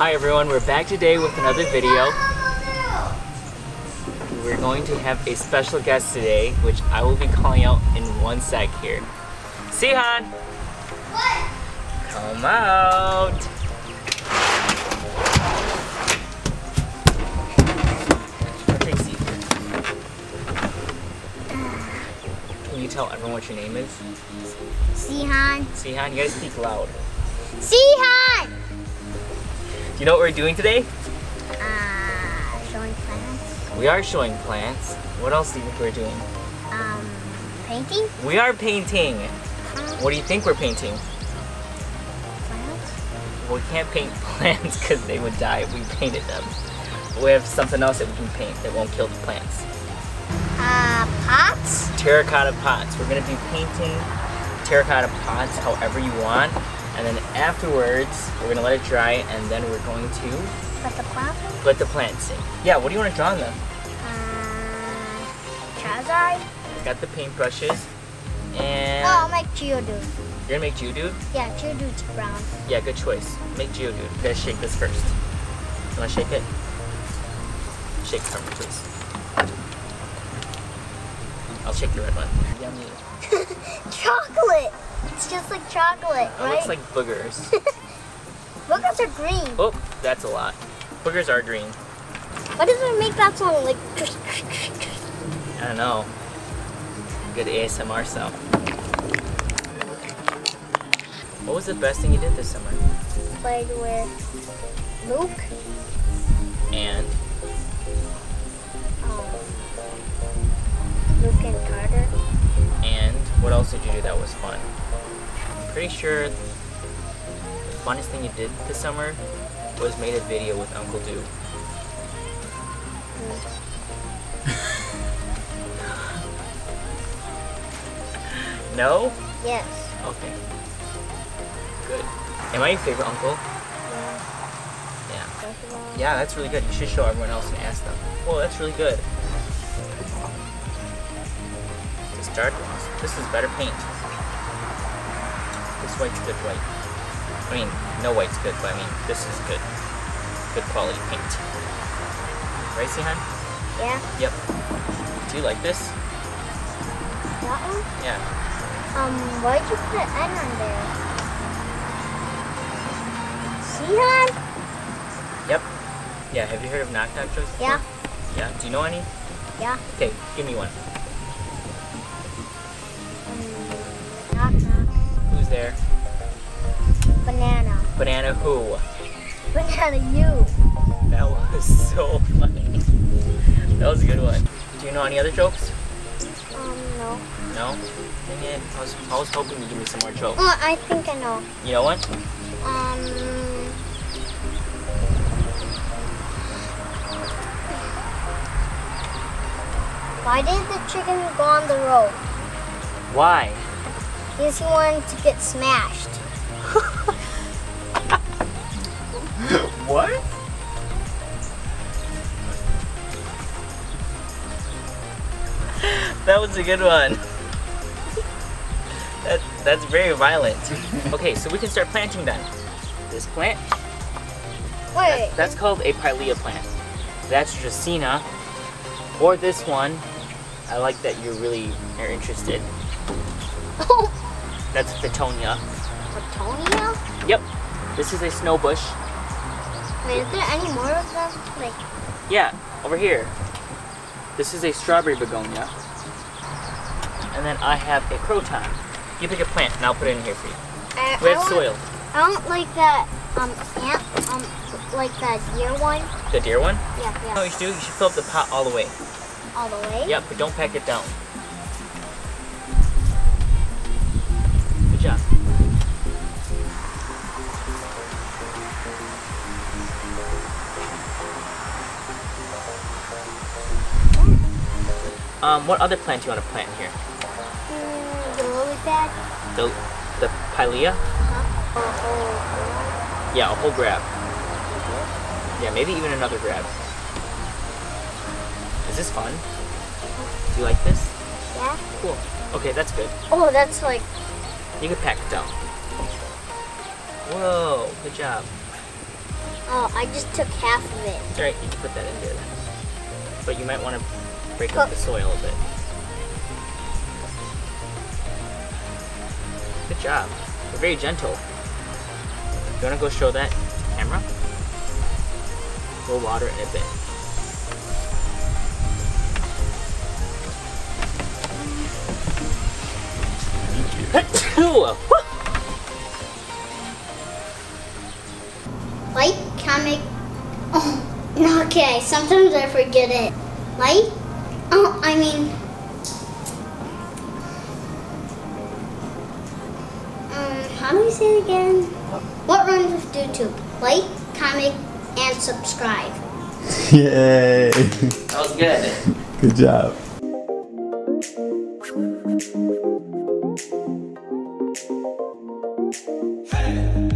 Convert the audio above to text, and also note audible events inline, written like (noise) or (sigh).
Hi everyone, we're back today with another video. We're going to have a special guest today, which I will be calling out in one sec here. Sihan! What? Come out! Can you tell everyone what your name is? Sihan. Sihan, you gotta speak loud. Sihan! You know what we're doing today? Uh, showing plants. We are showing plants. What else do you think we're doing? Um, painting We are painting. What do you think we're painting? plants. Well, we can't paint (laughs) plants because they would die if we painted them. We have something else that we can paint that won't kill the plants. Uh, pots. Terracotta pots. We're gonna be painting terracotta pots however you want. And then afterwards, we're gonna let it dry and then we're going to Let the plants in. put the plants in. Yeah, what do you want to draw on them? Uh, Charizard. Got the paintbrushes. And Oh, I'll make Geodude. you're gonna make Geodude? Yeah, Geodude's brown. Yeah, good choice. Make Geodude. You gotta shake this first. You wanna shake it? Shake cover, please. I'll shake the red one. Yummy. (laughs) chocolate. It's just like chocolate, It looks like boogers. (laughs) Boogers are green. oh, that's a lot. Boogers are green. Why does it make that sound like? I don't know. Good ASMR sound. What was the best thing you did this summer? Played with Luke. And Um, Luke and Carter. What else did you do that was fun? I'm pretty sure the funnest thing you did this summer was made a video with Uncle Duke. (laughs) No? Yes. Okay. Good. Am I your favorite uncle? Yeah. Yeah, that's really good. You should show everyone else and ask them. Well, that's really good. Start, this is better paint. This white's good white. I mean, no white's good, but I mean, this is good. Good quality paint. Right, Sihan? Yeah. Yep. Do you like this? That one. Yeah. Um, why'd you put N on there? Sihan? Yep. Yeah, have you heard of knock knock jokes? Yeah. Yeah. Do you know any? Yeah. Okay, give me one. Banana. Who? Banana you. That was so funny. That was a good one. Do you know any other jokes? Um, no. No? Dang it. I was, I was hoping you'd give me some more jokes. Oh, I think I know. You know what? Um. Why did the chicken go on the road? Why? Because he wanted to get smashed. That was a good one. That, that's very violent. (laughs) Okay, so we can start planting then. This plant, Wait. that's called a pilea plant. That's Dracaena. Or this one. I like that you're really are interested. (laughs) That's Fittonia. Platonia? Yep. This is a snow bush. Wait, is there any more of them? Like, Yeah, over here. This is a strawberry begonia. And then I have a croton. You pick a plant and I'll put it in here for you. I, We I have soil. I don't like that, um, ant, um, like that deer one. The deer one? Yeah, You know what you should do? You should fill up the pot all the way. All the way? Yep, but don't pack it down. Good job. Um, what other plant do you want to plant here? Mm, the pad? The, the pilea? Huh? Oh, Yeah, a whole grab. Yeah, maybe even another grab. Is this fun? Do you like this? oh. Yeah? Cool. Okay, that's good. Oh, that's like, You can pack it down. Whoa, good job. Oh, I just took half of it. It's alright, you can put that in there then. But you might want to break up the soil a bit. Good job. You're very gentle. You want to go show that camera? We'll water it a bit. Like, comment. Oh, okay. Sometimes I forget it. Like, oh, I mean. Let me say it again. What rhymes with YouTube? Like, comment, and subscribe. (laughs) Yay! That was good. Good job. Hey.